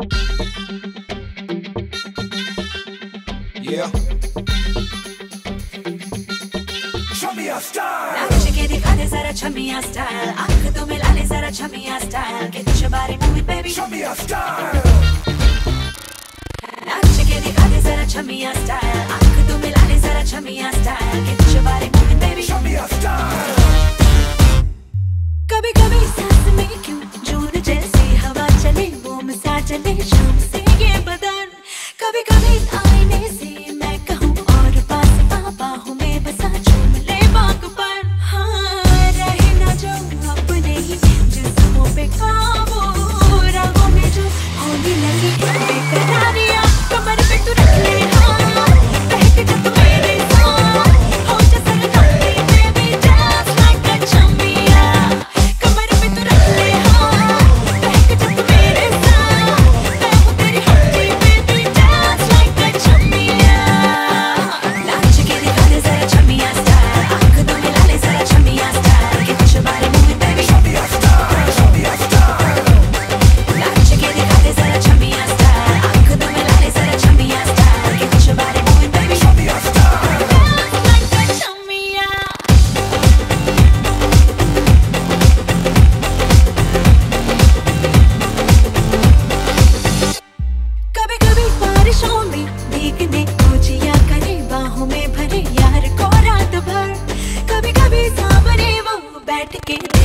Yeah. नाच के दिखा दे जरा छमिया स्टाइल आँख तो मिला ले जरा छमिया style get your body moving baby Show me your style. नाच के दिखा दे जरा छमिया स्टाइल आँख तो मिला ले जरा छमिया style get your body moving baby Show me your style. कभी सा चले शाम से ये बदन। कभी कभी आईने से मैं कहूँ, और पास पापा हूँ मैं, बसा चूम ले बाग पर हाँ रहना जो अपने ही पे काबू। राहों में जो होने लगी बेकरारी बैठ के